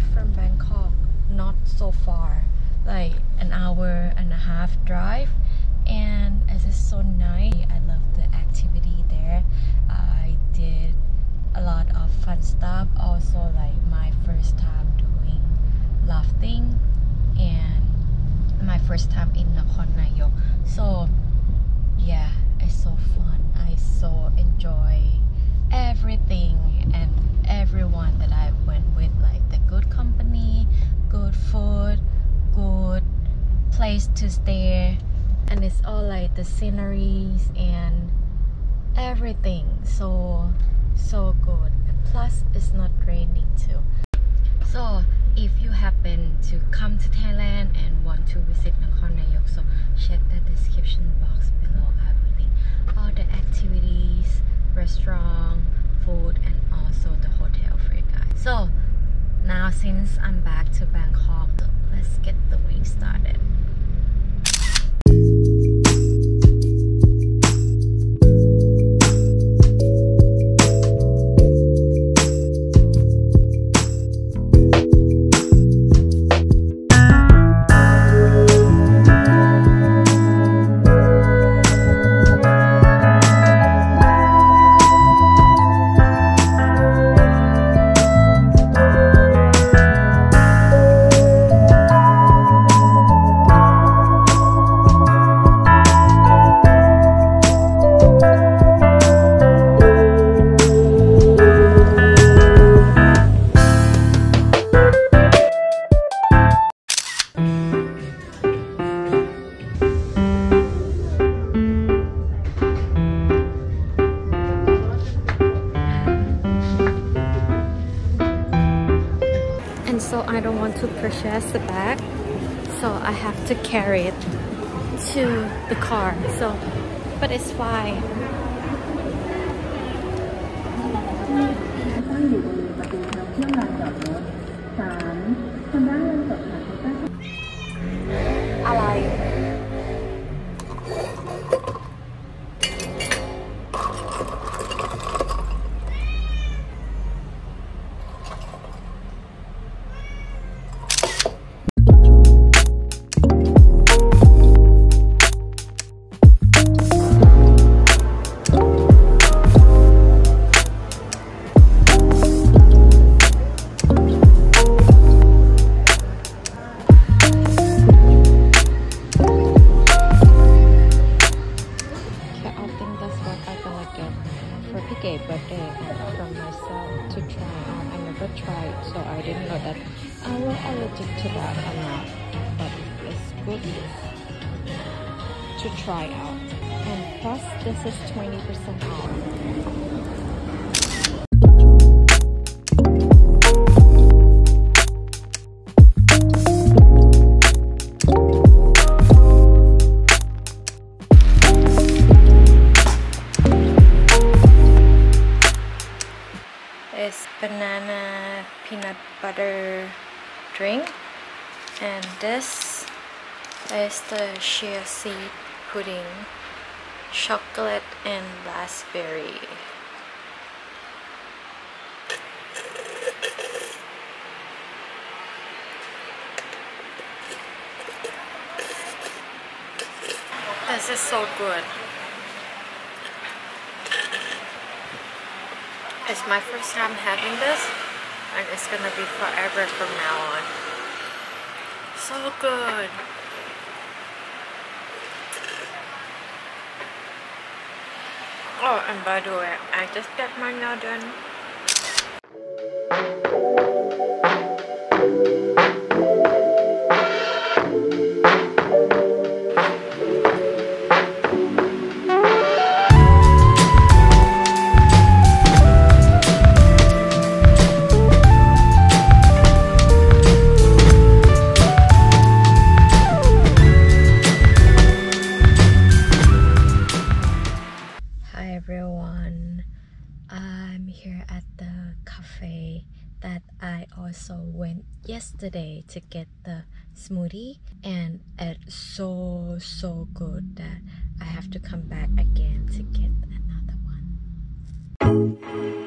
from Bangkok not so far. Like an hour and a half drive. To stay and it's all like the sceneries and everything. So so good. Plus it's not raining too. So if you happen to come to Thailand and want to visit Nakhon Nayok so check the description box below. I will link all the activities restaurant food and also the hotel for you guys. So now since I'm back and so I don't want to purchase the bag so I have to carry it to the car so but it's fine Piggy birthday uh, and from myself to try out. I never tried, so I didn't know that I was allergic to that or not. But it's good to try out. And plus, this is 20% off. Banana peanut butter drink. And this is the chia seed pudding chocolate and raspberry. This is so good It's my first time having this and it's gonna be forever from now on. So good. Oh, and by the way, I just got my nail done. That I also went yesterday to get the smoothie and it's so so good that I have to come back again to get another one.